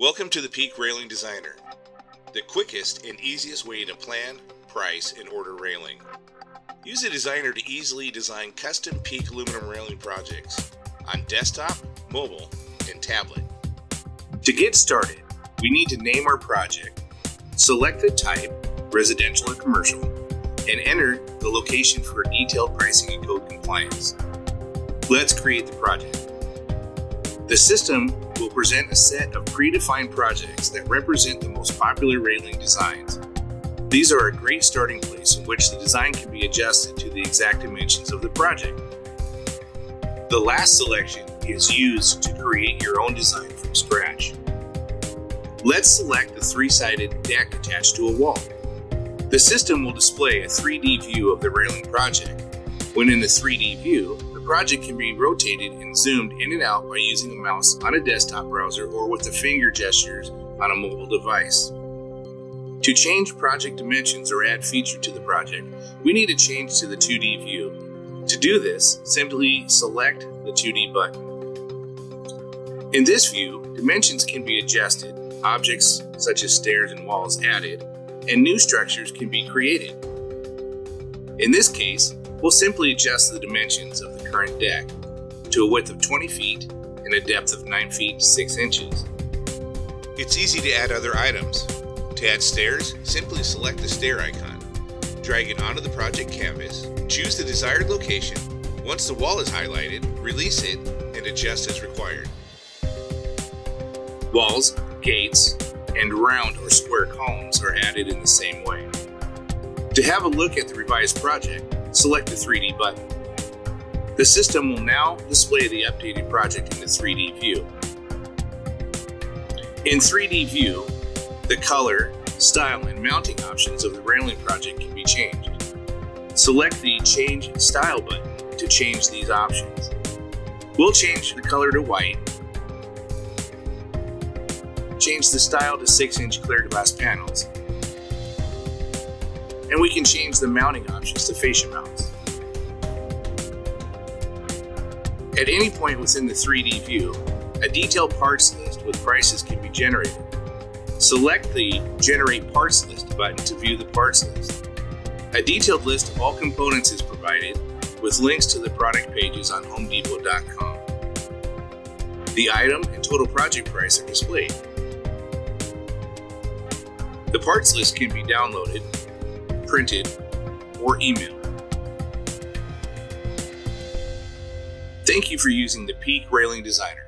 Welcome to the Peak Railing Designer, the quickest and easiest way to plan, price, and order railing. Use the designer to easily design custom Peak aluminum railing projects on desktop, mobile, and tablet. To get started, we need to name our project, select the type, residential or commercial, and enter the location for detailed pricing and code compliance. Let's create the project. The system will present a set of predefined projects that represent the most popular railing designs. These are a great starting place in which the design can be adjusted to the exact dimensions of the project. The last selection is used to create your own design from scratch. Let's select the three-sided deck attached to a wall. The system will display a 3D view of the railing project. When in the 3D view, project can be rotated and zoomed in and out by using a mouse on a desktop browser or with the finger gestures on a mobile device. To change project dimensions or add feature to the project, we need to change to the 2D view. To do this, simply select the 2D button. In this view, dimensions can be adjusted, objects such as stairs and walls added, and new structures can be created. In this case, we'll simply adjust the dimensions of the current deck to a width of 20 feet and a depth of 9 feet 6 inches. It's easy to add other items. To add stairs, simply select the stair icon, drag it onto the project canvas, choose the desired location. Once the wall is highlighted, release it and adjust as required. Walls, gates, and round or square columns are added in the same way. To have a look at the revised project, select the 3D button. The system will now display the updated project in the 3D view. In 3D view, the color, style, and mounting options of the railing project can be changed. Select the Change Style button to change these options. We'll change the color to white, change the style to 6-inch clear glass panels, and we can change the mounting options to fascia mounts. At any point within the 3D view, a detailed parts list with prices can be generated. Select the Generate Parts List button to view the parts list. A detailed list of all components is provided with links to the product pages on HomeDepot.com. The item and total project price are displayed. The parts list can be downloaded printed, or emailed. Thank you for using the Peak Railing Designer.